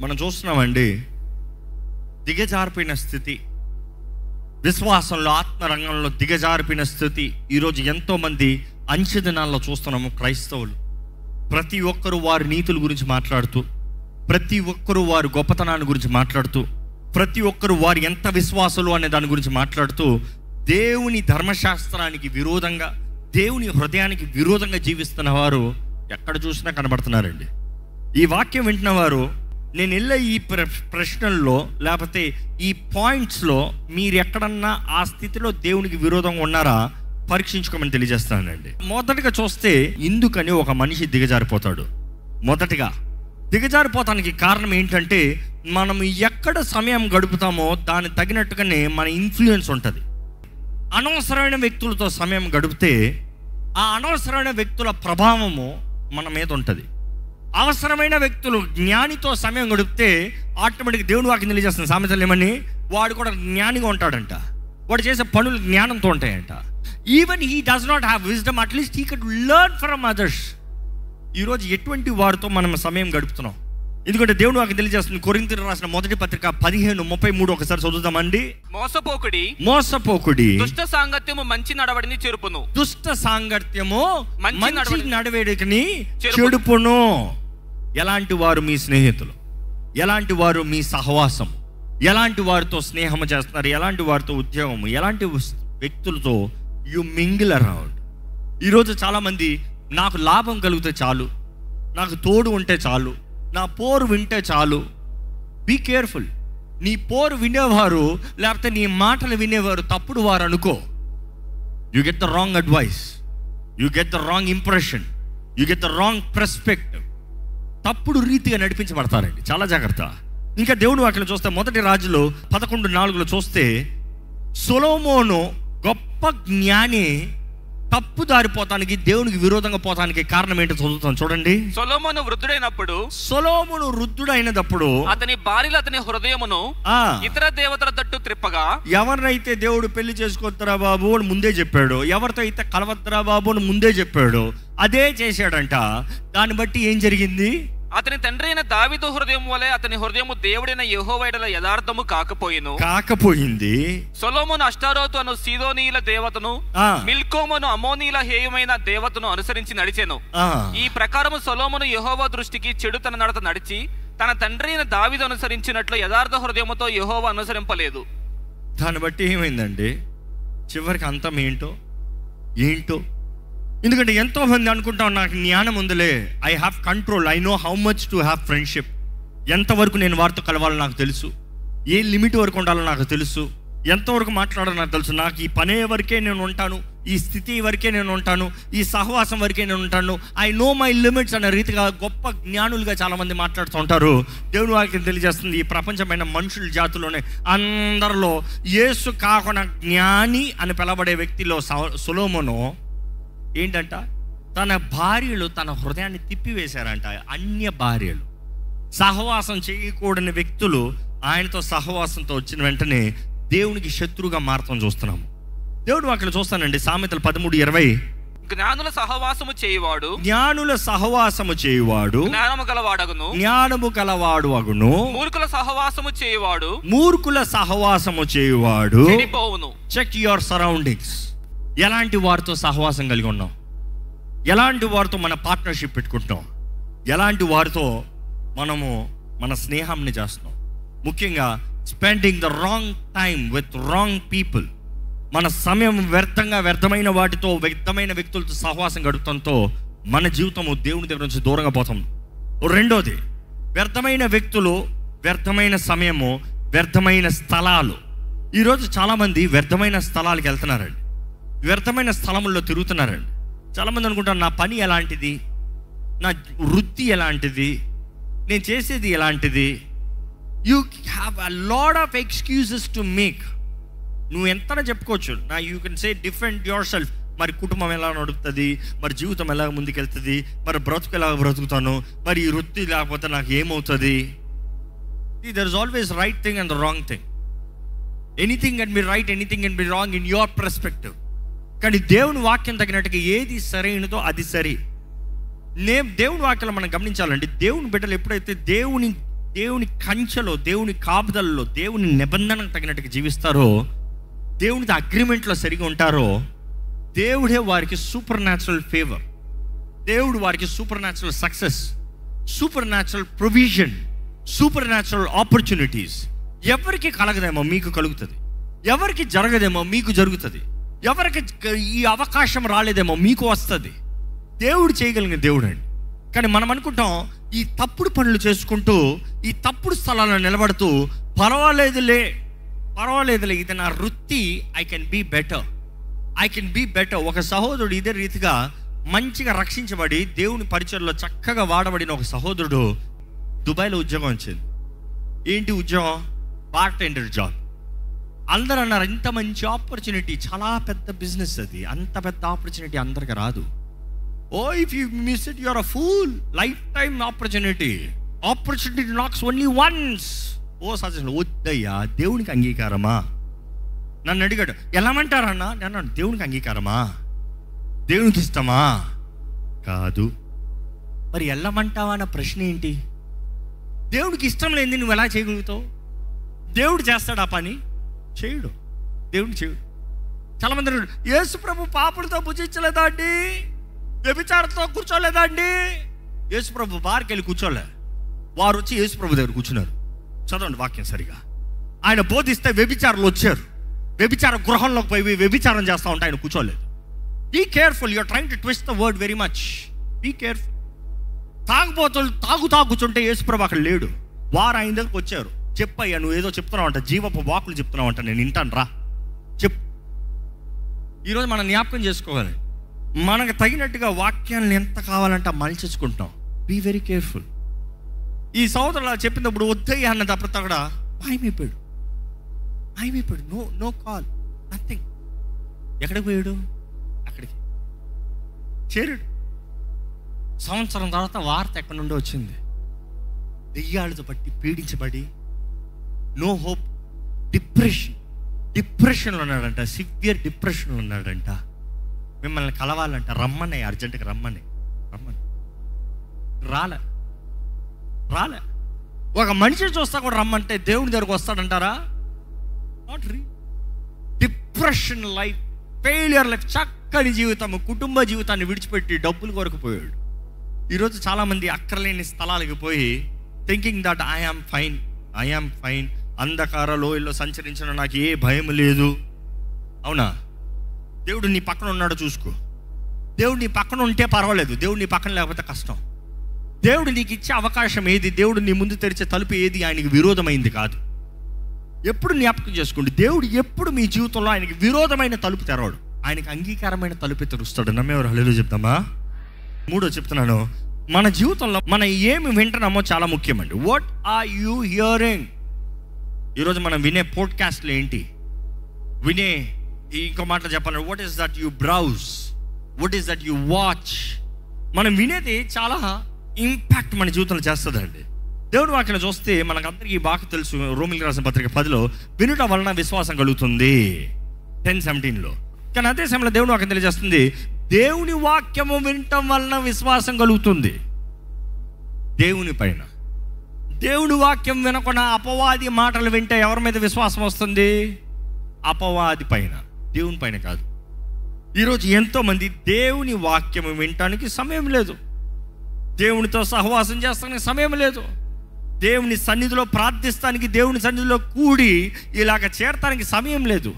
మనం చూస్తున్నామండి దిగజారిపోయిన స్థితి. విశ్వాసంలో ఆత్మరంగంలో దిగజారిపోయిన స్థితి. ఈరోజు ఎంతోమంది అంచె దినాల్లో చూస్తున్నాము క్రైస్తవులు. ప్రతి ఒక్కరూ వారి నీతుల గురించి మాట్లాడుతూ ప్రతి ఒక్కరూ వారి గొప్పతనాన్ని గురించి మాట్లాడుతూ ప్రతి ఒక్కరూ వారు ఎంత విశ్వాసులు అనే దాని గురించి మాట్లాడుతూ దేవుని ధర్మశాస్త్రానికి విరోధంగా దేవుని హృదయానికి విరోధంగా జీవిస్తున్న వారు ఎక్కడ చూసినా కనబడుతున్నారండి. ఈ వాక్యం వింటున్న వారు నేను వెళ్ళే ఈ ప్ర ప్రశ్నల్లో లేకపోతే ఈ పాయింట్స్లో మీరు ఎక్కడన్నా ఆ స్థితిలో దేవునికి విరోధంగా ఉన్నారా? పరీక్షించుకోమని తెలియజేస్తానండి. మొదటగా చూస్తే ఇందుకని ఒక మనిషి దిగజారిపోతాడు. మొదటిగా దిగజారిపోతానికి కారణం ఏంటంటే మనం ఎక్కడ సమయం గడుపుతామో దాని తగినట్టుగానే మన ఇన్ఫ్లుయెన్స్ ఉంటుంది. అనవసరమైన వ్యక్తులతో సమయం గడిపితే ఆ అనవసరమైన వ్యక్తుల ప్రభావము మన మీద ఉంటుంది. అవసరమైన వ్యక్తులు జ్ఞానితో సమయం గడిపితే ఆటోమేటిక్ దేవుడు వాకి తెలియజేస్తుంది. సామెతలు ఏమని? వాడు కూడా జ్ఞానిగా ఉంటాడంట. వాడు చేసే పనులు జ్ఞానంతో ఉంటాయంట. Even he does not have wisdom at least he could learn from others ఈరోజు ఎటువంటి వారితో మనం సమయం గడుపుతున్నాం? ఎందుకంటే దేవుడు వాకి తెలియజేస్తుంది. కొరింతలు రాసిన మొదటి పత్రిక పదిహేను ముప్పై మూడు ఒకసారి చదువుతామండి మోసపోకుడి. మోసపోకుడి. దుష్ట సాంగత్యము మంచి నడవడిని చెరుపును. దుష్ట సాంగత్యము మంచి మంచి నడవడిక. నడవేడికని చెడుపును. ఎలాంటి వారు మీ స్నేహితులు? ఎలాంటి వారు మీ సహవాసం ఎలాంటి వారితో స్నేహం చేస్తున్నారు? ఎలాంటి వారితో ఉద్యోగం ఎలాంటి వ్యక్తులతో యు మింగిల్ అరౌండ్ ఈరోజు చాలామంది నాకు లాభం కలిగితే చాలు నాకు తోడు ఉంటే చాలు నా పోరు వింటే చాలు. బీ కేర్ఫుల్ నీ పోరు వినేవారు లేకపోతే నీ మాటలు వినేవారు తప్పుడు వారు అనుకో. You get the wrong advice you get the wrong impression you get the wrong perspective తప్పుడు రీతిగా నడిపించబడతారండి. చాలా జాగ్రత్త. ఇంకా దేవుడు అక్కడ చూస్తే మొదటి రాజులు పదకొండు నాలుగులో చూస్తే సొలోమోను గొప్ప జ్ఞాని తప్పు దారిపోతానికి దేవునికి విరోధంగా పోతానికి కారణం ఏంటో చదువుతాం. చూడండి. సొలోమోను వృద్ధుడైనప్పుడు సొలోమును వృద్ధుడైనప్పుడు అతని భార్యలు అతని హృదయమును ఆ. ఇతర దేవతల తట్టు త్రిప్పగా ఎవరినైతే దేవుడు పెళ్ళి చేసుకోవద్దురా బాబు అని ముందే చెప్పాడు ఎవరితో అయితే కలవద్దురా బాబు అని ముందే చెప్పాడు అదే చేశాడంట. దాన్ని బట్టి ఏం జరిగింది? అతని తండ్రి అయిన దావిదు హృదయం వలె అతని హృదయము దేవుడైన యెహోవాయడల యథార్థము కాకపోయెను. కాకపోయింది. సొలోమోను అష్టారోతు అను సీదోనీల దేవతను మిల్కోమును అమోనీల హేయమైన దేవతను అనుసరించి నడిచెను. ఈ ప్రకారము సొలోమును యెహోవా దృష్టికి చెడు తన నడత నడిచి తన తండ్రి అయిన దావిదు అనుసరించినట్లు యథార్థ హృదయముతో యెహోవా అనుసరింపలేదు. దాన్ని బట్టి ఏమైందండి? చివరికి అంతం ఏంటో? ఏంటో? ఎందుకంటే ఎంతోమంది అనుకుంటాం నాకు జ్ఞానం ఉందిలే I have control I know how much to have friendship ఎంతవరకు నేను వారితో కలవాలో నాకు తెలుసు. ఏ లిమిట్ వరకు ఉండాలో నాకు తెలుసు. ఎంతవరకు మాట్లాడాలో నాకు తెలుసు. నాకు ఈ పనే వరకే నేను ఉంటాను ఈ స్థితి వరకే నేను ఉంటాను ఈ సహవాసం వరకే నేను ఉంటాను. ఐ నో మై లిమిట్స్ అనే రీతిగా గొప్ప జ్ఞానులుగా చాలామంది మాట్లాడుతూ ఉంటారు. దేవుని వాక్యం తెలియజేస్తుంది ఈ ప్రపంచమైన మనుషుల జాతిలోనే అందరిలో యేసు కాకుండా జ్ఞాని అని పిలబడే వ్యక్తిలో స- సొలోమోను ఏంటంట? తన భార్యలు తన హృదయాన్ని తిప్పివేశారంట. అన్య భార్యలు. సహవాసం చేయకూడని వ్యక్తులు ఆయనతో సహవాసంతో వచ్చిన వెంటనే దేవునికి శత్రువుగా మారతం చూస్తున్నాము. దేవుడు అక్కడ చూస్తానండి. సామెతలు పదమూడు ఇరవై. జ్ఞానుల సహవాసము చేయువాడు. జ్ఞానుల సహవాసము చేయువాడు. జ్ఞానము గలవాడగును. జ్ఞానము కలవాడు అగును మూర్ఖుల సహవాసము చేయువాడు. మూర్ఖుల సహవాసము చేయువాడు. చెక్ యువర్ సరౌండింగ్స్ ఎలాంటి వారితో సహవాసం కలిగి ఉన్నాం? ఎలాంటి వారితో మన పార్ట్నర్షిప్ పెట్టుకుంటున్నాం? ఎలాంటి వారితో మనము మన స్నేహాన్ని చేస్తున్నాం? ముఖ్యంగా spending the wrong time with wrong people మన సమయం వ్యర్థంగా వ్యర్థమైన వాటితో వ్యర్థమైన వ్యక్తులతో సహవాసం గడుపుతంతో మన జీవితము దేవుని దగ్గర నుంచి దూరంగా పోతాం రెండోది వ్యర్థమైన వ్యక్తులు వ్యర్థమైన సమయము వ్యర్థమైన స్థలాలు. ఈరోజు చాలామంది వ్యర్థమైన స్థలాలకు వెళ్తున్నారండి. వ్యర్థమైన స్థలముల్లో తిరుగుతున్నారండి. చాలామంది అనుకుంటారు నా పని ఎలాంటిది? నా వృత్తి ఎలాంటిది? నేను చేసేది ఎలాంటిది? You have a lot of excuses to make నువ్వు ఎంత చెప్పుకోవచ్చు. నా you can say different yourself మరి కుటుంబం ఎలా నడుపుతుంది? మరి జీవితం ఎలా ముందుకెళ్తుంది? మరి బ్రతుకు ఎలా బ్రతుకుతాను? మరి ఈ వృత్తి లేకపోతే నాకు ఏమవుతుంది? There is always right thing and the wrong thing anything and be right anything and be wrong in your perspective కానీ దేవుని వాక్యం తగినట్టుగా ఏది సరైనదో అది సరి. నే దేవుని వాక్యాలు మనం గమనించాలండి. దేవుని బిడ్డలు ఎప్పుడైతే దేవుని దేవుని కంచెలో దేవుని కాపుదలలో దేవుని నిబంధనకు తగినట్టుగా జీవిస్తారో దేవునితో అగ్రిమెంట్లో సరిగా ఉంటారో దేవుడే వారికి సూపర్ న్యాచురల్ ఫేవర్ దేవుడు వారికి supernatural success supernatural provision supernatural opportunities ఎవరికి కలగదేమో మీకు కలుగుతుంది. ఎవరికి జరగదేమో మీకు జరుగుతుంది. ఎవరికి ఈ అవకాశం రాలేదేమో మీకు వస్తుంది. దేవుడు చేయగలిగిన దేవుడు అండి కానీ మనం అనుకుంటాం ఈ తప్పుడు పనులు చేసుకుంటూ ఈ తప్పుడు స్థలాల్లో నిలబడుతూ పర్వాలేదులే పర్వాలేదులే ఇది నా వృత్తి I can be better I can be better ఒక సహోదరుడు ఇదే రీతిగా మంచిగా రక్షించబడి దేవుని పరిచయంలో చక్కగా వాడబడిన ఒక సహోదరుడు దుబాయ్లో ఉద్యోగం వచ్చింది ఏంటి ఉద్యోగం? పార్ట్ టైండర్ జాబ్ అందరూ అన్నారు ఇంత మంచి ఆపర్చునిటీ చాలా పెద్ద బిజినెస్ అది. అంత పెద్ద ఆపర్చునిటీ అందరికి రాదు. ఓ if you miss it your a fool lifetime opportunity opportunity knocks only once oh suggestion. వద్దయ్యా దేవునికి అంగీకారమా? నన్ను అడిగాడు ఎలామంటారన్నా నేను దేవునికి అంగీకారమా? దేవునికి ఇష్టమా? కాదు. మరి వెళ్ళమంటావా అన్న ప్రశ్న ఏంటి? దేవుడికి ఇష్టం లేనిది నువ్వు ఎలా చేయగలుగుతావు? దేవుడు చేస్తాడు ఆ పని? చేయడు. దేవుని చేయడు. చాలా మంది అన్నారు, యేసు ప్రభు పాపులతో భుజించలేదా అండి? వ్యభిచారంతో కూర్చోలేదా అండి? యేసు ప్రభు బార్కి వెళ్ళి కూర్చోలే. వారు వచ్చి యేసు ప్రభు దగ్గర కూర్చున్నారు. చదవండి వాక్యం సరిగా. ఆయన బోధిస్తే వ్యభిచారులు వచ్చారు. వ్యభిచార గృహంలోకి పోయి వ్యభిచారం చేస్తూ ఉంటే ఆయన కూర్చోలేదు. Be careful you're trying to twist the word very much be careful తాగుబోతులు తాగు తాగుచుంటే యేసుప్రభు అక్కడ లేడు. వారు ఆయన దగ్గరకు వచ్చారు. చెప్పయ్యా నువ్వు ఏదో చెప్తున్నావు అంట జీవపు వాకులు చెప్తున్నావు అంట నేను వింటాను రా చెప్పు. ఈరోజు మనం జ్ఞాపకం చేసుకోవాలి. మనకు తగినట్టుగా వాక్యాలను ఎంత కావాలంటే మలిచేసుకుంటాం బీ వెరీ కేర్ఫుల్ ఈ సోదరులు అలా చెప్పినప్పుడు వద్దయ్యా అన్న తప్పత కూడా మాయమైపోయాడు మాయమైపోయాడు నో నో కాల్ నథింగ్ ఎక్కడికి పోయాడు? అక్కడికి. చేరాడు. సంవత్సరం తర్వాత వార్త ఎక్కడి నుండి వచ్చింది. దెయ్యాలతో పట్టి పీడించబడి నో హోప్. డిప్రెషన్. డిప్రెషన్లో ఉన్నాడంట. సివియర్ డిప్రెషన్లో ఉన్నాడంట. మిమ్మల్ని కలవాలంట. రమ్మనే అర్జెంటుగా రమ్మని రమ్మని రాలే. రాలే. ఒక మనిషిని చూస్తా కూడా రమ్మంటే దేవుని దగ్గరకు వస్తాడంటారా? నాట్ రీ డిప్రెషన్ లైఫ్ ఫెయిలియర్ లైఫ్ చక్కని జీవితం కుటుంబ జీవితాన్ని విడిచిపెట్టి డబ్బులు కొరకు పోయాడు ఈరోజు చాలామంది అక్కర్లేని స్థలాలకు పోయి thinking that I am fine I am fine అంధకార లోయల్లో సంచరించిన నాకు ఏ భయం లేదు. అవునా? దేవుడు నీ పక్కన ఉన్నాడో చూసుకో. దేవుడు నీ పక్కన ఉంటే పర్వాలేదు. దేవుడు నీ పక్కన లేకపోతే కష్టం. దేవుడు నీకు ఇచ్చే అవకాశం ఏది? దేవుడు నీ ముందు తెరిచే తలుపు ఏది? ఆయనకి విరోధమైంది కాదు. ఎప్పుడు జ్ఞాపకం చేసుకోండి. దేవుడు ఎప్పుడు మీ జీవితంలో ఆయనకి విరోధమైన తలుపు తెరవడు. ఆయనకి అంగీకారమైన తలుపు తెరుస్తాడు. నమ్మేవారు? హలో చెప్తామా? మూడో చెప్తున్నాను. మన జీవితంలో మనం ఏమి వింటున్నామో చాలా ముఖ్యమండి. వాట్ ఆర్ యూ హియరింగ్ ఈరోజు మనం వినే పోడ్కాస్ట్లు ఏంటి? వినే ఇంకో మాటలు చెప్పాలంటే what is that you browse what is that you watch మనం వినేది చాలా ఇంపాక్ట్ మన జీవితంలో చేస్తుందండి. దేవుడు వాక్యం చూస్తే మనకందరికీ బాగా తెలుసు. రోమిల్ రాసిన పత్రిక పదిలో వినుట వలన విశ్వాసం కలుగుతుంది. టెన్ సెవెంటీన్లో కానీ అదే సమయంలో దేవుడు వాక్యం తెలియజేస్తుంది దేవుని వాక్యము వినటం వలన విశ్వాసం కలుగుతుంది. దేవుని పైన. దేవుడి వాక్యం వినకుండా అపవాది మాటలు వింటే ఎవరి మీద విశ్వాసం వస్తుంది? అపవాది పైన. దేవుని పైన కాదు. ఈరోజు ఎంతోమంది దేవుని వాక్యము వినటానికి సమయం లేదు. దేవునితో సహవాసం చేస్తానికి సమయం లేదు. దేవుని సన్నిధిలో ప్రార్థిస్తానికి దేవుని సన్నిధిలో కూడి ఇలాగ చేరటానికి సమయం లేదు.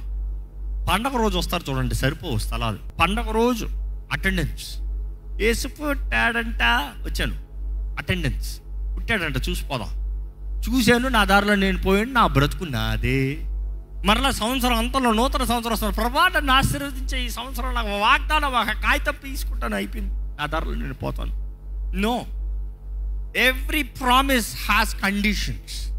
పండగ రోజు వస్తారు చూడండి సరిపో స్థలాలు. పండగ రోజు అటెండెన్స్ ఏసు పుట్టాడంట. వచ్చాను. అటెండెన్స్ పుట్టాడంట చూసిపోదాం చూశాను నా దారిలో నేను పోయాను నా బ్రతుకు నాదే. మరలా సంవత్సరం అంతలో నూతన సంవత్సరం వస్తారు ప్రభా నన్ను ఆశీర్వదించే ఈ సంవత్సరం నాకు వాగ్దానం ఒక కాగితం తీసుకుంటాను అయిపోయింది. నా దారిలో నేను పోతాను. No every promise has conditions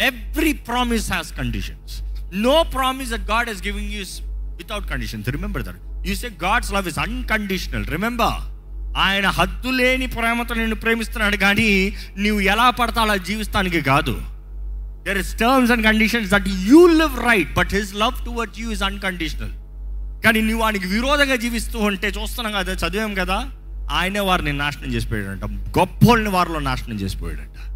every promise has conditions no promise that God he's giving us without conditions remember that you say God's love is unconditional remember ఆయన హద్దు లేని ప్రేమతో నిన్ను ప్రేమిస్తున్నాడు కానీ నువ్వు ఎలా పడతా అలా జీవిస్తానికి కాదు. There is terms and conditions that you live right but his love towards you is unconditional కానీ నువ్వు ఆయనకి విరోధంగా జీవిస్తూ ఉంటే చూస్తున్నాం కదా చదివాం కదా ఆయనే వారిని నాశనం చేసిపోయాడంట. గొప్పోళ్ళని వారిలో నాశనం చేసిపోయాడంట.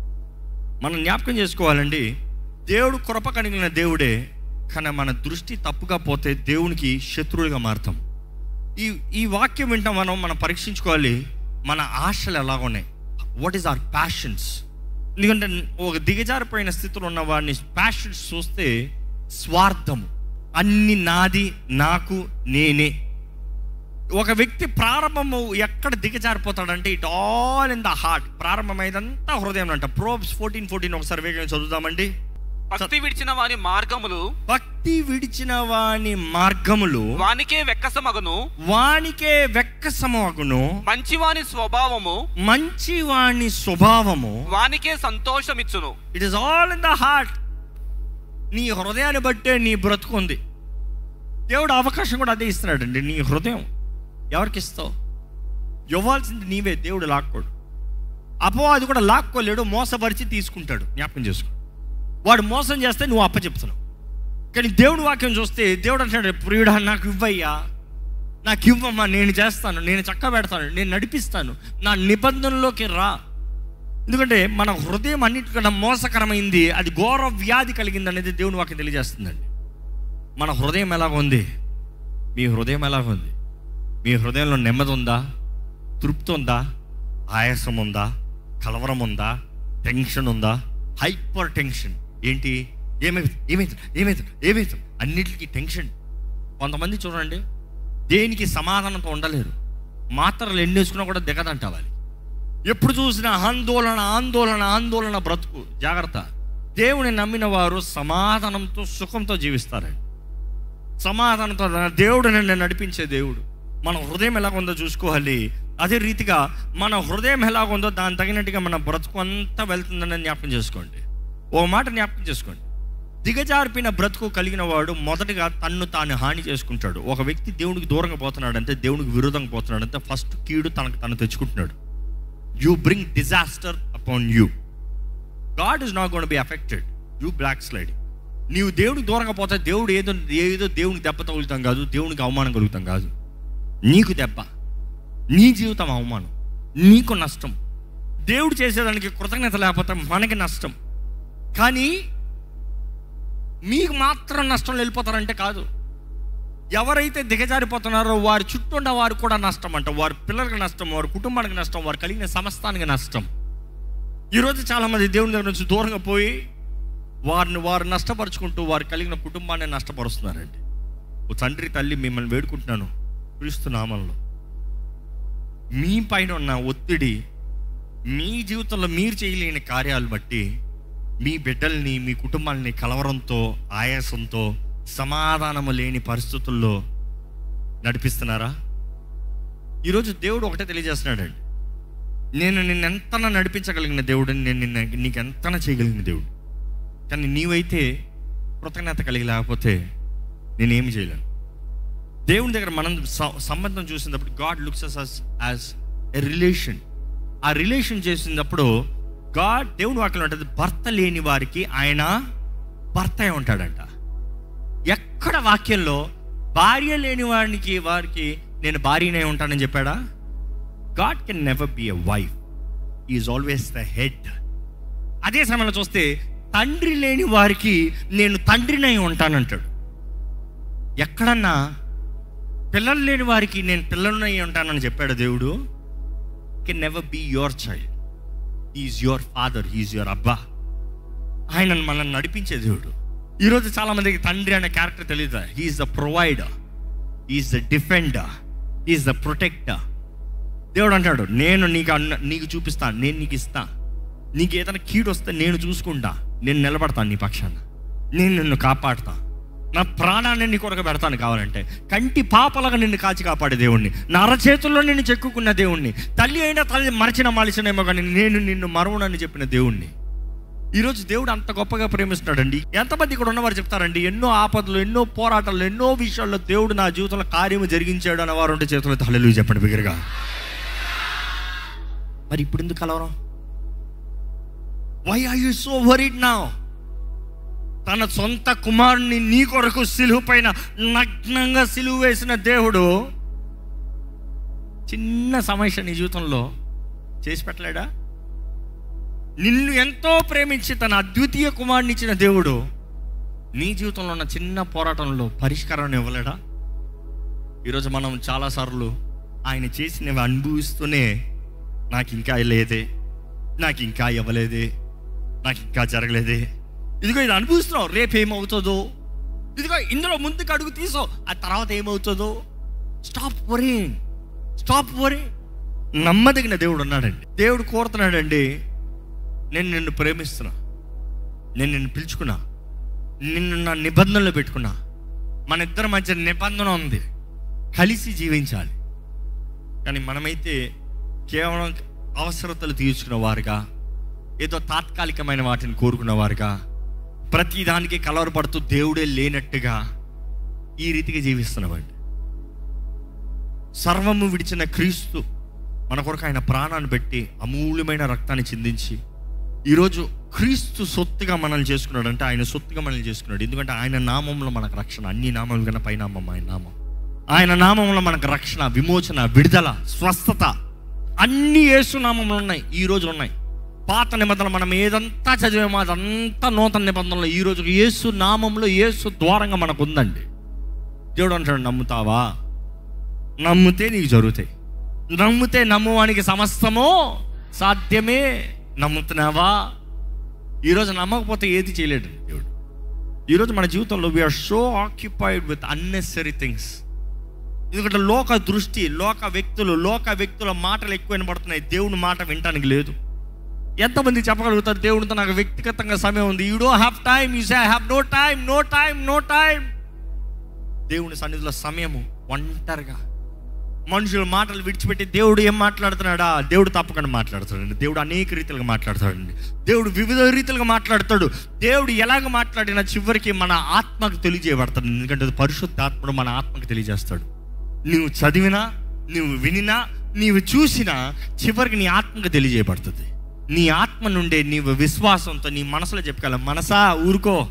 మనం జ్ఞాపకం చేసుకోవాలండి దేవుడు కృప కలిగిన దేవుడే కానీ మన దృష్టి తప్పుగా పోతే దేవునికి శత్రువులుగా మారుతాం. ఈ ఈ వాక్యం వింటాం మనం మనం పరీక్షించుకోవాలి మన ఆశలు ఎలా ఉన్నాయి వాట్ ఈస్ ఆర్ ప్యాషన్స్ ఎందుకంటే ఒక దిగజారిపోయిన స్థితిలో ఉన్న వాడిని ప్యాషన్స్ చూస్తే స్వార్థం. అన్ని నాది నాకు నేనే. ఒక వ్యక్తి ప్రారంభము ఎక్కడ దిగజారిపోతాడంటే it all in the heart ప్రారంభమైందంతా హృదయం అంట. ప్రోబ్స్ ఫోర్టీన్ ఫోర్టీన్ ఒకసారి వేగంగా చదువుదామండి. భక్తి విడిచిన వాని మార్గములు భక్తి విడిచిన వాని మార్గములు వానికే వెక్కసమగను. వానికే వెక్కసమగును. మంచివాని స్వభావము మంచి వాని స్వభావము వానికే సంతోషమిచ్చును. It is all in the heart నీ హృదయాన్ని బట్టే నీ బ్రతుకుంది దేవుడు అవకాశం కూడా అదే ఇస్తున్నాడండి నీ హృదయం ఎవరికి ఇస్తావు? ఇవ్వాల్సింది నీవే దేవుడు లాక్కోడు. అపో అది కూడా లాక్కోలేడు మోసపరిచి తీసుకుంటాడు. జ్ఞాపకం చేసుకో. వాడు మోసం చేస్తే నువ్వు అప్పచెప్తున్నావు. కానీ దేవుడు వాక్యం చూస్తే దేవుడు అంటాడు ప్రియుడా నాకు ఇవ్వయ్యా. నాకు ఇవ్వమ్మా నేను చేస్తాను నేను చక్క పెడతాను నేను నడిపిస్తాను. నా నిబంధనలోకి రా. ఎందుకంటే మన హృదయం అన్నిటికన్నా మోసకరమైంది అది ఘోర వ్యాధి కలిగింది అనేది దేవుని వాక్యం తెలియజేస్తుందండి. మన హృదయం ఎలాగ ఉంది? మీ హృదయం ఎలాగ ఉంది? మీ హృదయంలో నెమ్మది ఉందా? తృప్తి ఉందా? ఆయాసం ఉందా? కలవరం ఉందా? టెన్షన్ ఉందా? Hypertension. ఏంటి? ఏమైతుంది ఏమైతుంది ఏమైతుంది ఏమైతుంది అన్నిటికీ టెన్షన్. కొంతమంది చూడండి దేనికి సమాధానంతో ఉండలేరు? మాత్రలు ఎన్ని వేసుకున్నా కూడా దిగదంట వాళ్ళు ఎప్పుడు చూసినా ఆందోళన ఆందోళన ఆందోళన బ్రతుకు. జాగ్రత్త. దేవుని నమ్మిన వారు సమాధానంతో సుఖంతో జీవిస్తారండి. సమాధానంతో దేవుడు నన్ను నడిపించే దేవుడు. మన హృదయం ఎలాగ ఉందో చూసుకోవాలి. అదే రీతిగా మన హృదయం ఎలాగ ఉందో దాని తగినట్టుగా మన బ్రతుకు అంతా వెళ్తుందని జ్ఞాపకం చేసుకోండి. ఓ మాట జ్ఞాపకం చేసుకోండి. దిగజారిపిన బ్రతుకు కలిగిన వాడు మొదటగా తన్ను తాను హాని చేసుకుంటాడు. ఒక వ్యక్తి దేవునికి దూరంగా పోతున్నాడంటే దేవునికి విరోధంగా పోతున్నాడంటే ఫస్ట్ కీడు తనకు తను తెచ్చుకుంటున్నాడు. You bring disaster upon you God is not gonna be affected you backslide నీవు దేవుడికి దూరంగా పోతే దేవుడు ఏదో ఏదో దేవునికి దెబ్బ తగులుతాం కాదు దేవునికి అవమానం కలుగుతాం కాదు. నీకు దెబ్బ. నీ జీవితం అవమానం. నీకు నష్టం. దేవుడు చేసేదానికి కృతజ్ఞత లేకపోతే మనకి నష్టం. కానీ మీకు మాత్రం నష్టం వెళ్ళిపోతారంటే కాదు. ఎవరైతే దిగజారిపోతున్నారో వారి చుట్టూ ఉన్న వారు కూడా నష్టం అంట. వారి పిల్లలకి నష్టం వారి కుటుంబానికి నష్టం వారు కలిగిన సమస్తానికి నష్టం. ఈరోజు చాలామంది దేవుని దగ్గర నుంచి దూరంగా పోయి వారిని వారు నష్టపరుచుకుంటూ వారు కలిగిన కుటుంబాన్ని నష్టపరుస్తున్నారండి. ఓ తండ్రి తల్లి మిమ్మల్ని వేడుకుంటున్నాను. పిలుస్తున్నామల్లో మీ పైన ఉన్న ఒత్తిడి మీ జీవితంలో మీరు చేయలేని కార్యాలు బట్టి మీ బిడ్డల్ని మీ కుటుంబాలని కలవరంతో ఆయాసంతో సమాధానము లేని పరిస్థితుల్లో నడిపిస్తున్నారా? ఈరోజు దేవుడు ఒకటే తెలియజేస్తున్నాడండి. నేను నిన్నెంతనా నడిపించగలిగిన దేవుడు నేను నిన్న నీకు ఎంతనా చేయగలిగిన దేవుడు కానీ నీవైతే కృతజ్ఞత కలిగి లేకపోతే నేనేమి చేయలేను. దేవుని దగ్గర మనం సంబంధం చూసినప్పుడు God looks us as a relation ఆ రిలేషన్ చేసినప్పుడు గాడ్ దేవుని వాక్యం ఉంటుంది భర్త లేని వారికి ఆయన భర్త అయి ఉంటాడంట. ఎక్కడ వాక్యంలో భార్య లేని వారికి వారికి నేను భార్యనే ఉంటానని చెప్పాడా? God can never be a wife. Is always the head అదే సమయంలో చూస్తే తండ్రి లేని వారికి నేను తండ్రినై ఉంటానంటాడు. ఎక్కడన్నా పిల్లలు లేని వారికి నేను పిల్లలనై ఉంటానని చెప్పాడు దేవుడు? Can never be your child is your father is your అబ్బా ఆయన మనల్ని నడిపించే దేవుడు. ఈరోజు చాలా మందికి తండ్రి అనే క్యారెక్టర్ తెలియదు he is the provider is the defender is the protector దేవుడు అంటాడు నేను నీకు అన్న నీకు చూపిస్తాను నేను నీకు ఇస్తా. నీకు ఏదైనా కీడు వస్తే నేను చూసుకుంటా నేను నిలబడతాను నీ పక్షాన. నేను నిన్ను కాపాడుతా. నా ప్రాణాన్ని నీ కొరకు పెడతాను కావాలంటే. కంటి పాపలగా నిన్ను కాచి కాపాడే దేవుణ్ణి. నా అరచేతుల్లో నిన్ను చెక్కుకున్న దేవుణ్ణి. తల్లి అయినా తల్లి మరచిన మలిచినేమో కానీ నేను నిన్ను మరవనని చెప్పిన దేవుణ్ణి. ఈరోజు దేవుడు అంత గొప్పగా ప్రేమిస్తున్నాడండి. ఎంతమంది ఇక్కడ ఉన్నవారు చెప్తారండి ఎన్నో ఆపదలు ఎన్నో పోరాటాలు ఎన్నో విషయాల్లో దేవుడు నా జీవితంలో కార్యము జరిగించాడు అన్నవారు ఉంటే చేతులు తల్లి చెప్పండి బిగ్గరగా. మరి ఇప్పుడు ఎందుకు కలవరం? Why are you so worried నా తన సొంత కుమారుని నీ కొరకు సిలువు పైన నగ్నంగా సిలువు వేసిన దేవుడు చిన్న సమస్య నీ జీవితంలో చేసి పెట్టలేడా? నిన్ను ఎంతో ప్రేమించి తన అద్వితీయ కుమారుని ఇచ్చిన దేవుడు నీ జీవితంలో ఉన్న చిన్న పోరాటంలో పరిష్కారాన్ని ఇవ్వలేడా? ఈరోజు మనం చాలాసార్లు ఆయన చేసినవి అనుభవిస్తూనే నాకు ఇంకా లేదే నాకు ఇంకా ఇవ్వలేదే నాకు ఇంకా జరగలేదే. ఇదిగో ఇది అనుభవిస్తున్నావు. రేపు ఏమవుతుందో? ఇదిగో ఇందులో ముందుకు అడుగు తీసో. ఆ తర్వాత ఏమవుతుందో? స్టాప్ వరీ స్టాప్ వరీ నమ్మదగిన దేవుడు ఉన్నాడండి. దేవుడు కోరుతున్నాడండి నేను నిన్ను ప్రేమిస్తున్నా. నేను నిన్ను పిలుచుకున్నా. నిన్ను నా నిబంధనలో పెట్టుకున్నా. మన ఇద్దరి మధ్య నిబంధన ఉంది. కలిసి జీవించాలి. కానీ మనమైతే కేవలం అవసరతలు తీర్చుకున్న వారుగా ఏదో తాత్కాలికమైన వాటిని కోరుకున్న వారుగా ప్రతి దానికి కలవరపడుతూ దేవుడే లేనట్టుగా ఈ రీతిగా జీవిస్తున్నామండి సర్వము విడిచిన క్రీస్తు మన కొరకు ఆయన ప్రాణాన్ని పెట్టి అమూల్యమైన రక్తాన్ని చిందించి ఈరోజు క్రీస్తు సొత్తుగా మనల్ని చేసుకున్నాడు అంటే ఆయన సొత్తుగా మనల్ని చేసుకున్నాడు. ఎందుకంటే ఆయన నామంలో మనకు రక్షణ అన్ని నామం కన్నా పైనామం ఆయన నామం. ఆయన నామంలో మనకు రక్షణ విమోచన విడుదల స్వస్థత అన్ని యేసు నామంలో ఉన్నాయి ఈ రోజు ఉన్నాయి. పాత నిబంధనలు మనం ఏదంతా చదివామో అదంతా నూతన నిబంధనలు. ఈ రోజు యేసు నామంలో యేసు ద్వారంగా మనకు ఉందండి దేవుడు అంటాడు నమ్ముతావా? నమ్మితే నీకు జరుగుతాయి. నమ్మితే నమ్మువానికి సమస్తము సాధ్యమే. నమ్ముతున్నావా? ఈరోజు నమ్మకపోతే ఏది చేయలేడు దేవుడు. ఈరోజు మన జీవితంలో we are so occupied with unnecessary things ఎందుకంటే లోక దృష్టి లోక వ్యక్తులు లోక వ్యక్తుల మాటలు ఎక్కువ వినబడుతున్నాయి. దేవుని మాట వినటానికి లేదు. ఎంతమంది చెప్పగలుగుతారు? దేవుడితో నాకు వ్యక్తిగతంగా సమయం ఉంది. You do have time you say have no time no time no time దేవుని సన్నిధిలో సమయము ఒంటరిగా. మనుషుల మాటలు విడిచిపెట్టి దేవుడు ఏం మాట్లాడుతున్నాడా? దేవుడు తప్పకుండా మాట్లాడుతాడండి. దేవుడు అనేక రీతిలుగా మాట్లాడతాడండి. దేవుడు వివిధ రీతిలుగా మాట్లాడతాడు. దేవుడు ఎలాగ మాట్లాడినా చివరికి మన ఆత్మకు తెలియజేయబడతాడు. ఎందుకంటే అది పరిశుద్ధాత్ముడు మన ఆత్మకు తెలియజేస్తాడు. నువ్వు చదివినా నువ్వు వినినా నీవు చూసినా చివరికి నీ ఆత్మకు తెలియజేయబడుతుంది. నీ ఆత్మ నుండే నీవు విశ్వాసంతో నీ మనసులో చెప్పగల మనసా ఊరుకో.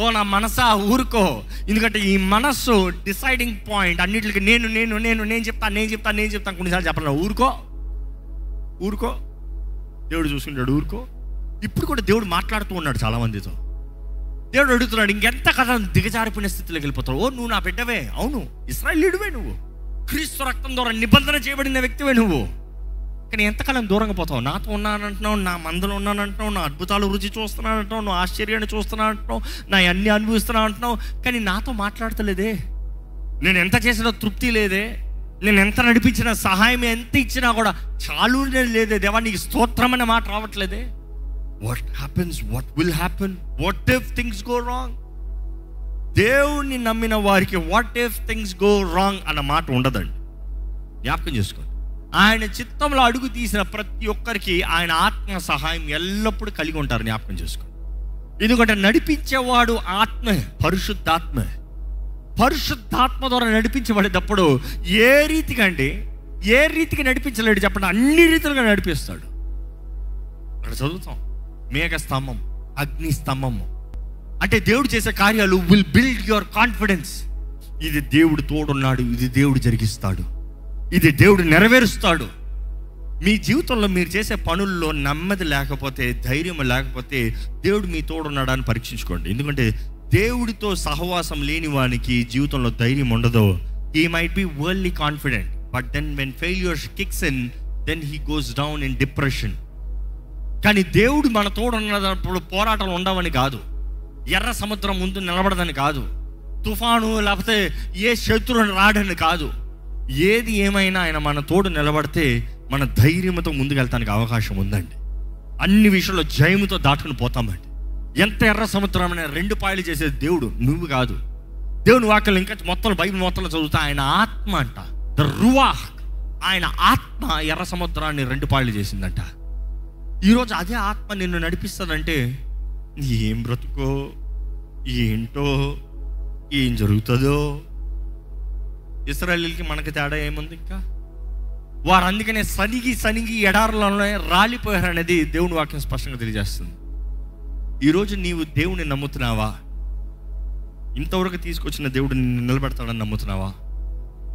ఓ నా మనసా ఊరుకో. ఎందుకంటే ఈ మనస్సు డిసైడింగ్ పాయింట్ అన్నిటికి నేను నేను నేను నేను చెప్తాను నేను చెప్తాను నేను చెప్తాను కొన్నిసార్లు చెప్పను ఊరుకో. ఊరుకో. దేవుడు చూసుకుంటాడు ఊరుకో. ఇప్పుడు కూడా దేవుడు మాట్లాడుతూ ఉన్నాడు చాలా మందితో దేవుడు అడుగుతున్నాడు ఇంకెంత కథ దిగజారిపోయిన స్థితిలోకి వెళ్ళిపోతావు? ఓ నువ్వు నా బిడ్డవే. అవును ఇస్రాయలీడువే నువ్వు. క్రీస్తు రక్తం ద్వారా నిబంధన చేయబడిన వ్యక్తివే నువ్వు. కానీ ఎంతకాలం దూరంగా పోతావు? నాతో ఉన్నానంటున్నావు నా మందులో ఉన్నానంటున్నావు నా అద్భుతాలు రుచి చూస్తున్నానంటున్నావు నువ్వు నా ఆశ్చర్యాన్ని చూస్తున్నాను అంటున్నావు నా అన్ని అనుభవిస్తున్నాను అంటున్నావు కానీ నాతో మాట్లాడతలేదే. నేను ఎంత చేసినా తృప్తి లేదే. నేను ఎంత నడిపించినా సహాయం ఎంత ఇచ్చినా కూడా చాలు లేదే. దేవా నీకు స్తోత్రం అనే మాట రావట్లేదే. What happens what will happen what if things go wrong దేవుణ్ణి నమ్మిన వారికి what if things go wrong అన్న మాట ఉండదండి. జ్ఞాపకం చేసుకోండి. ఆయన చిత్తంలో అడుగు తీసిన ప్రతి ఒక్కరికి ఆయన ఆత్మ సహాయం ఎల్లప్పుడూ కలిగి ఉంటారు జ్ఞాపకం చేసుకోండి ఎందుకంటే నడిపించేవాడు ఆత్మే పరిశుద్ధాత్మే. పరిశుద్ధాత్మ ద్వారా నడిపించబడేటప్పుడు ఏ రీతిగా అండి ఏ రీతిగా నడిపించలేడు చెప్పండి అన్ని రీతిలుగా నడిపిస్తాడు. అక్కడ చదువుతాం. మేఘ స్తంభం అగ్ని స్తంభము అంటే దేవుడు చేసే కార్యాలు విల్ బిల్డ్ యువర్ కాన్ఫిడెన్స్ ఇది దేవుడు తోడున్నాడు ఇది దేవుడు జరిగిస్తాడు. ఇది దేవుడు నెరవేరుస్తాడు. మీ జీవితంలో మీరు చేసే పనుల్లో నెమ్మది లేకపోతే ధైర్యం లేకపోతే దేవుడు మీ తోడున్నాడా అని పరీక్షించుకోండి. ఎందుకంటే దేవుడితో సహవాసం లేని వానికి జీవితంలో ధైర్యం ఉండదు. He might be worldly confident but then when failures kicks in then he goes down in depression కానీ దేవుడు మన తోడున్నప్పుడు పోరాటాలు ఉండవని కాదు. ఎర్ర సముద్రం ముందు నిలబడదని కాదు. తుఫాను లేకపోతే ఏ శత్రువుని రాడని కాదు. ఏది ఏమైనా ఆయన మన తోడు నిలబడితే మన ధైర్యంతో ముందుకెళ్తానికి అవకాశం ఉందండి. అన్ని విషయంలో జయముతో దాటుకుని పోతామండి. ఎంత ఎర్ర సముద్రమైన రెండు పాయలు చేసేది దేవుడు నువ్వు కాదు. దేవుని వాక్యలు ఇంకా మొత్తం బైబిల్ మొత్తంలో చదువుతా ఆయన ఆత్మ అంట. ద రువా ఆయన ఆత్మ ఎర్ర సముద్రాన్ని రెండు పాయలు చేసిందంట. ఈరోజు అదే ఆత్మ నిన్ను నడిపిస్తుందంటే ఏం బ్రతుకో ఏంటో ఏం జరుగుతుందో ఇస్రాయలీలకి మనకి తేడా ఏముంది ఇంకా? వారు అందుకనే సనిగి సనిగి ఎడారులలోనే రాలిపోయారు అనేది దేవుని వాక్యం స్పష్టంగా తెలియజేస్తుంది. ఈరోజు నీవు దేవుని నమ్ముతున్నావా? ఇంతవరకు తీసుకొచ్చిన దేవుడు నిన్ను నిలబెడతాడని నమ్ముతున్నావా?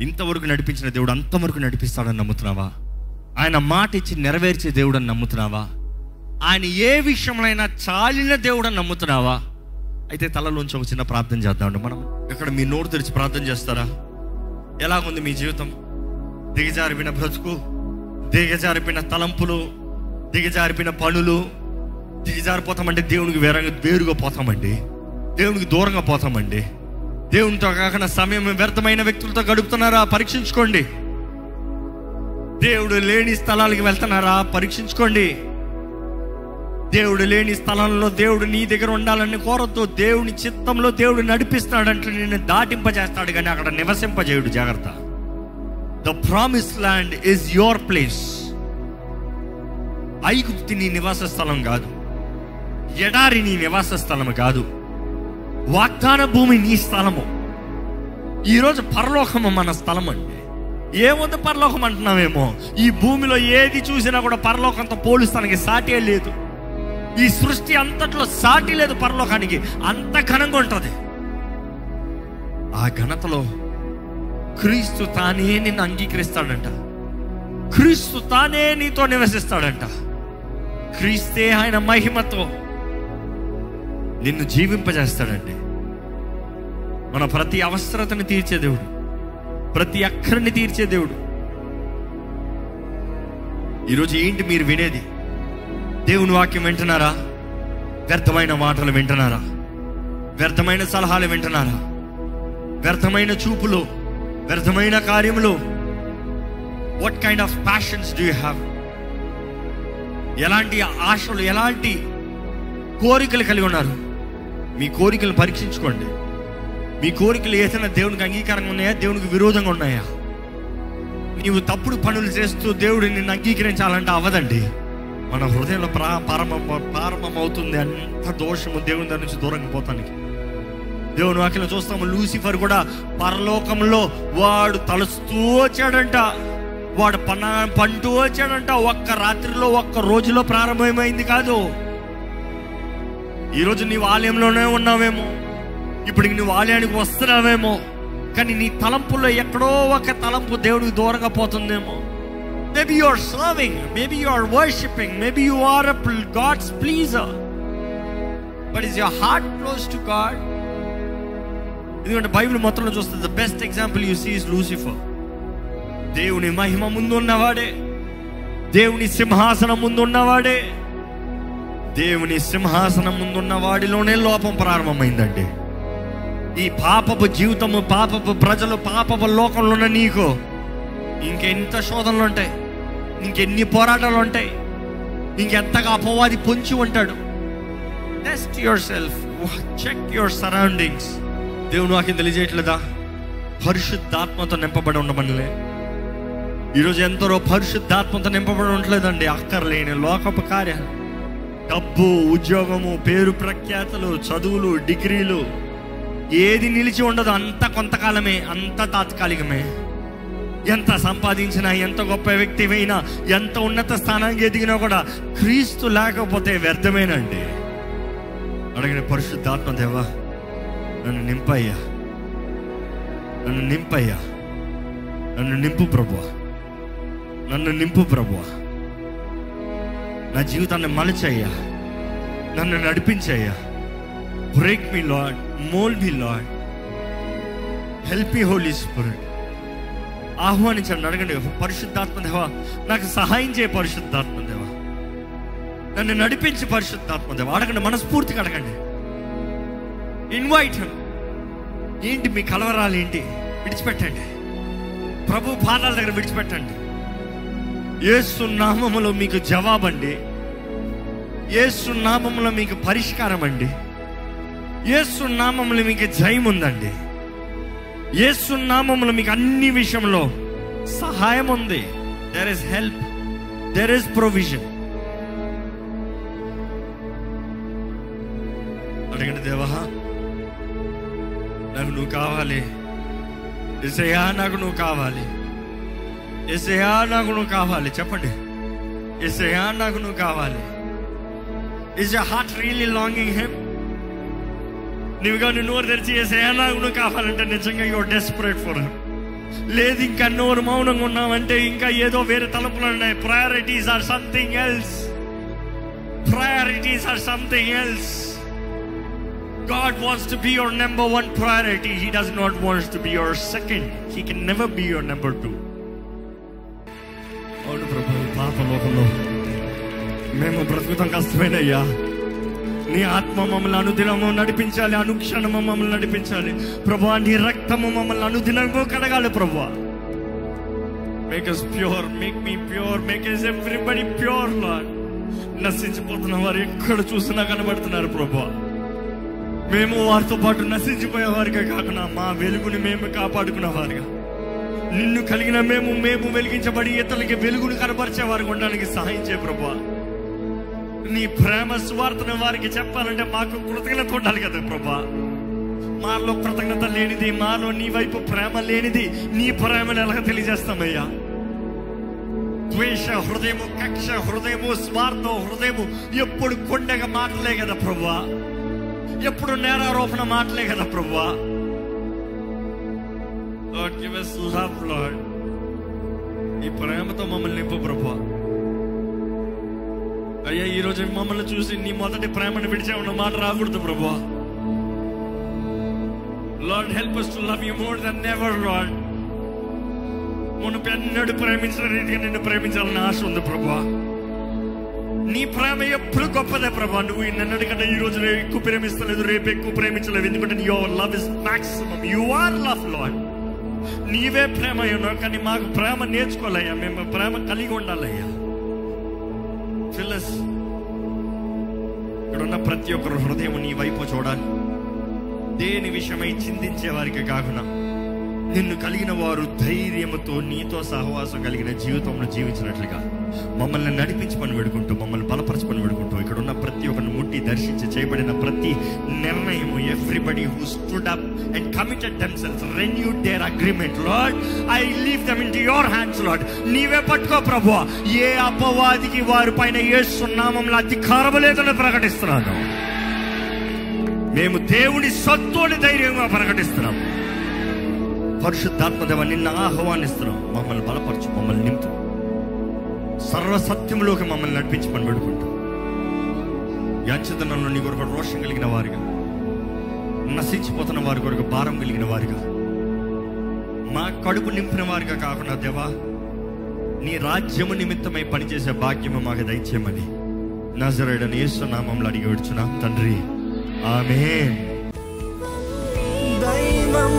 ఇంతవరకు నడిపించిన దేవుడు అంతవరకు నడిపిస్తాడని నమ్ముతున్నావా? ఆయన మాట ఇచ్చి నెరవేర్చే దేవుడు అని నమ్ముతున్నావా? ఆయన ఏ విషయంలో చాలిన దేవుడు అని నమ్ముతున్నావా? అయితే తలలోంచి ఒక చిన్న ప్రార్థన చేద్దామండి. మనం ఇక్కడ మీ నోరు తెరిచి ప్రార్థన చేస్తారా? ఎలాగుంది మీ జీవితం? దిగజారిపిన బ్రతుకు దిగజారిపిన తలంపులు దిగజారిపిన పనులు దిగజారిపోతామంటే దేవునికి వేరంగా వేరుగా పోతామండి. దేవునికి దూరంగా పోతామండి. దేవునితో కాకుండా సమయం వ్యర్థమైన వ్యక్తులతో గడుపుతున్నారా? పరీక్షించుకోండి. దేవుడు లేని స్థలాలకు వెళ్తున్నారా? పరీక్షించుకోండి. దేవుడు లేని స్థలంలో దేవుడు నీ దగ్గర ఉండాలని కోరద్దు దేవుని చిత్తంలో దేవుడు నడిపిస్తాడంటే నిన్ను దాటింపజేస్తాడు కానీ అక్కడ నివసింపజేయుడు. జాగ్రత్త. The promise land is your place ఐగుప్తి నీ నివాస స్థలం కాదు. ఎడారి నీ నివాస స్థలం కాదు. వాగ్దాన భూమి నీ స్థలము. ఈరోజు పరలోకము మన స్థలం అండి. ఏముంది పరలోకం అంటున్నామేమో ఈ భూమిలో ఏది చూసినా కూడా పరలోకంతో పోలుస్తానికి సాటే లేదు. ఈ సృష్టి అంతట్లో సాటి లేదు పరలోకానికి. అంత ఘనంగా ఉంటుంది. ఆ ఘనతలో క్రీస్తు తానే నిన్ను అంగీకరిస్తాడంట. క్రీస్తు తానే నీతో నివసిస్తాడంట. క్రీస్తే ఆయన మహిమతో నిన్ను జీవింపజేస్తాడండి. మన ప్రతి అవసరతను తీర్చే దేవుడు. ప్రతి అక్కరిని తీర్చే దేవుడు. ఈరోజు ఏంటి మీరు వినేది? దేవుని వాక్యం వింటున్నారా? వ్యర్థమైన మాటలు వింటున్నారా? వ్యర్థమైన సలహాలు వింటున్నారా? వ్యర్థమైన చూపులు వ్యర్థమైన కార్యములు. What kind of passions do you have ఎలాంటి ఆశలు ఎలాంటి కోరికలు కలిగి ఉన్నారు? మీ కోరికలు పరీక్షించుకోండి. మీ కోరికలు ఏదైనా దేవునికి అంగీకారంగా ఉన్నాయా? దేవునికి విరోధంగా ఉన్నాయా? నీవు తప్పుడు పనులు చేస్తూ దేవుడు నిన్ను అంగీకరించాలంటే అవ్వదండి మన హృదయంలో ప్రా ప్రారంభం ప్రారంభం అవుతుంది అంత దోషము దేవుని దగ్గర నుంచి దూరంగా పోతానికి. దేవుని వాక్యం చూస్తాము లూసిఫర్ కూడా పరలోకంలో వాడు తలుస్తూ వచ్చాడంట. వాడు పన పంటూ వచ్చాడంట. ఒక్క రాత్రిలో ఒక్క రోజులో ప్రారంభమైంది కాదు. ఈరోజు నీవు ఆలయంలోనే ఉన్నావేమో. ఇప్పుడు నువ్వు ఆలయానికి వస్తున్నావేమో. కానీ నీ తలంపుల్లో ఎక్కడో ఒక తలంపు దేవుడికి దూరంగా పోతుందేమో. Maybe you are serving maybe you are worshipping maybe you are God's pleasure but is your heart close to God ఎందుకంటే బైబిల్ మొత్తంలో చూస్తే the best example you sees Lucifer దేవుని మహిమ ముందు ఉన్నవాడే దేవుని సింహాసనం ముందు ఉన్నవాడే దేవుని సింహాసనం ముందున్న వాడిలోనే లోపం ప్రారంభమైందండి. ఈ పాపపు జీవితము పాపపు ప్రజలు పాపపు లోకంలో ఉన్న నీకు ఇంకెంత శోధనలు ఉంటాయి? ఇంకెన్ని పోరాటాలు ఉంటాయి? ఇంకెంతగా అపవాది పొంచి ఉంటాడు? Test yourself check your surroundings దేవుడు నాకు తెలియజేయట్లేదా? పరిశుద్ధాత్మతో నింపబడి ఉండమనిలే. ఈరోజు ఎంతరో పరిశుద్ధాత్మతో నింపబడి ఉండలేదండి అక్కర్లేని లోకపు కార్యాలు. డబ్బు ఉద్యోగము పేరు ప్రఖ్యాతలు చదువులు డిగ్రీలు. ఏది నిలిచి ఉండదు. అంత కొంతకాలమే అంత తాత్కాలికమే. ఎంత సంపాదించినా ఎంత గొప్ప వ్యక్తివైనా ఎంత ఉన్నత స్థానానికి ఎదిగినా కూడా క్రీస్తు లేకపోతే వ్యర్థమేనండి. అడిగిన పరిశుద్ధాత్మ దేవా నన్ను నింపయ్యా నన్ను నింపయ్యా నన్ను నింపు ప్రభు నన్ను నింపు ప్రభు నా జీవితాన్ని మలచయ్యా నన్ను నడిపించయ్యా break me Lord mould me Lord help me Holy Spirit. ఆహ్వానించండి అడగండి పరిశుద్ధాత్మ దేవా నాకు సహాయం చేయ పరిశుద్ధాత్మ దేవా. నన్ను నడిపించి పరిశుద్ధాత్మ దేవా. అడగండి మనస్ఫూర్తిగా అడగండి. ఇన్వైట్ ఏంటి మీ కలవరాలు ఏంటి? విడిచిపెట్టండి. ప్రభు పాదాల దగ్గర విడిచిపెట్టండి. యేసు నామములో మీకు జవాబండి. యేసు నామములో మీకు పరిష్కారం అండి యేసు నామములో మీకు జయం ఉందండి యేసు నామములో మీకు అన్ని విషయంలో సహాయం ఉంది. There is help there is provision అడగండి దేవా నాకు నువ్వు కావాలి. ఎసయా నాకు నువ్వు కావాలి. ఎసయా నాకు నువ్వు కావాలి. చెప్పండి. ఎసయా నాకు నువ్వు కావాలి. Is your heart really longing him నువ్వు కానీ నోరు తెరిచి ఎసయా నాకు నువ్వు కావాలంటే నిజంగా యువర్ డెస్పరేట్ ఫర్ హెమ్ లేదు ఇంకా నోరు మౌనంగా ఉన్నామంటే ఇంకా ఏదో వేరే తలుపులు ఉన్నాయి priorities are something else priorities are something else. God wants to be your number one priority. He does not want to be your second. He can never be your number two. అవును ప్రభు ఈ పాప లోకంలో మేము బ్రతుకుతాం కష్టమేనయ్యా నీ ఆత్మ మమ్మల్ని అనుదినము నడిపించాలి అనుక్షణము మమ్మల్ని నడిపించాలి. ప్రభా నీ రక్తము మమ్మల్ని అనుదినము కడగాలి ప్రభా make us pure make me pure make us everybody pure Lord నశించిపోతున్న వారు ఎక్కడ చూసినా కనబడుతున్నారు ప్రభు మేము వారితో పాటు నశించిపోయే వారిగా కాకుండా మా వెలుగుని మేము కాపాడుకున్న వారిగా. నిన్ను కలిగిన మేము మేము వెలిగించబడి ఇతరులకి వెలుగును కనపరిచే వారికి ఉండడానికి సహాయం చేయ ప్రభా నీ ప్రేమ స్వార్థను వారికి చెప్పాలంటే మాకు కృతజ్ఞత ఉండాలి కదా ప్రభా. మాలో కృతజ్ఞత లేనిది మాలో నీ వైపు ప్రేమ లేనిది నీ ప్రేమను ఎలా తెలియజేస్తామయ్యా? ద్వేష హృదయము కక్ష హృదయము స్వార్థం హృదయము ఎప్పుడు కొండగా మాటలే కదా ప్రభా. ఎప్పుడు నేరారోపణ మాటలే కదా ప్రభా. Lord, give us love, Lord. ఈ ప్రేమతో మమ్మల్ని నింపు ప్రభా. అయ్యా ఈ రోజు మమ్మల్ని చూసి నీ మొదటి ప్రేమను విడిచామన్న మాట రాకూడదు ప్రభు Lord help us to love you more than never Lord మునుపు ఎన్నడూ ప్రేమించిన రీతిగా నిన్ను ప్రేమించాలని ఆశ ఉంది ప్రభా నీ ప్రేమ ఎప్పుడు గొప్పదే ప్రభా నువ్వు నిన్నటి కంటే ఈ రోజు ఎక్కువ ప్రేమిస్తలేదు రేపు ఎక్కువ ప్రేమించలేదు. ఎందుకంటే your love is maximum you are love Lord నీవే ప్రేమ ఉన్నావు కానీ మాకు ప్రేమ నేర్చుకోవాలయ్యా. మేము ప్రేమ కలిగి ఉండాలయ్యా. ఫిల్లస్ ఇక్కడున్న ప్రతి ఒక్కరు హృదయం నీ వైపు చూడాలి. దేని విషయమై చింతించే వారికి కాకుండా నిన్ను కలిగిన వారు ధైర్యంతో నీతో సహవాసం కలిగిన జీవితంలో జీవించినట్లుగా మమ్మల్ని నడిపించి పని పెడుకుంటూ మమ్మల్ని బలపరచుకొని పెడుకుంటూ ఇక్కడ ఉన్న దర్శించి చేయబడిన ప్రతి నిర్ణయము everybody who stood up and committed themselves renewed their agreement Lord I leave them in your hands Lord నీవే పట్టుకో ప్రభు ఏ అపవాదికి వారి పైన ఏ సున్నామంలో అధికారం లేదని ప్రకటిస్తున్నాను. మేము దేవుని సత్తుని ధైర్యంగా ప్రకటిస్తున్నాం పరిశుద్ధాత్మదేవ నిన్న ఆహ్వానిస్తున్నాం. మమ్మల్ని బలపరచు మమ్మల్ని నింపు. సర్వసత్యంలోకి మమ్మల్ని నడిపించి పని పెడుకుంటాం యాంచదనంలో నీ కొరకు రోషం కలిగిన వారిగా నశించిపోతున్న వారి కొరకు భారం కలిగిన వారిగా. మా కడుపు నింపిన వారిగా కాకుండా దేవా నీ రాజ్యము నిమిత్తమై పనిచేసే భాగ్యము మాకు దయచేయమని నజరేడని యేసునామంలో అడిగి విడుచున్నాం తండ్రి. ఆమె దైవం